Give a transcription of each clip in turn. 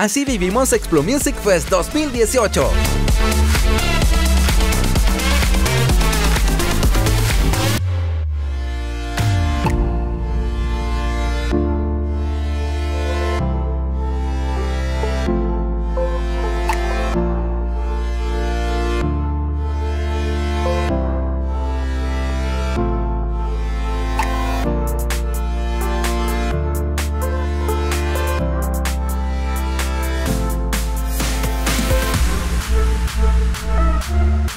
Así vivimos Explo Music Fest 2018.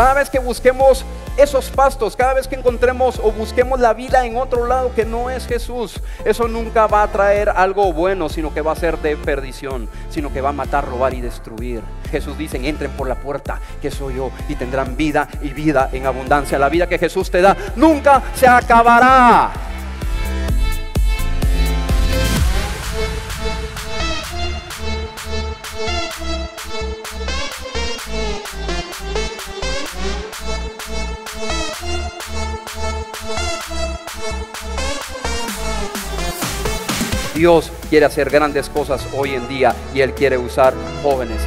Cada vez que busquemos esos pastos, cada vez que encontremos o busquemos la vida en otro lado que no es Jesús, eso nunca va a traer algo bueno, sino que va a ser de perdición, sino que va a matar, robar y destruir. Jesús dice, entren por la puerta, que soy yo, y tendrán vida y vida en abundancia. La vida que Jesús te da nunca se acabará. Dios quiere hacer grandes cosas hoy en día y Él quiere usar jóvenes.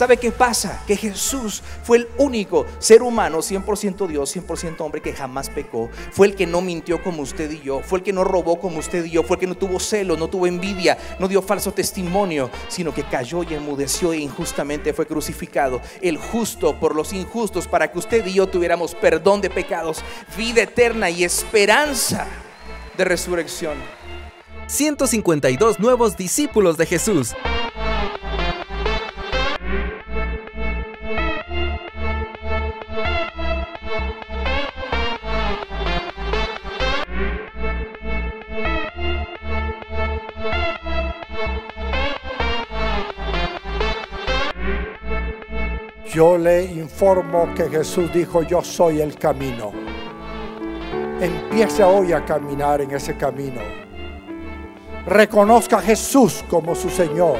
¿Sabe qué pasa? Que Jesús fue el único ser humano, 100% Dios, 100% hombre, que jamás pecó. Fue el que no mintió como usted y yo. Fue el que no robó como usted y yo. Fue el que no tuvo celo, no tuvo envidia, no dio falso testimonio, sino que cayó y enmudeció e injustamente fue crucificado. El justo por los injustos para que usted y yo tuviéramos perdón de pecados, vida eterna y esperanza de resurrección. 152 nuevos discípulos de Jesús. Yo le informo que Jesús dijo, yo soy el camino. Empiece hoy a caminar en ese camino. Reconozca a Jesús como su Señor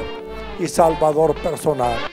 y Salvador personal.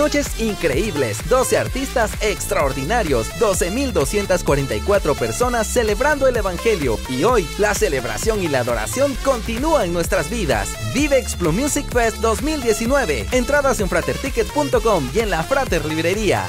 Noches increíbles, 12 artistas extraordinarios, 12.244 personas celebrando el Evangelio y hoy la celebración y la adoración continúan en nuestras vidas. Vive Explo Music Fest 2019. Entradas en fraterticket.com y en la Frater Librería.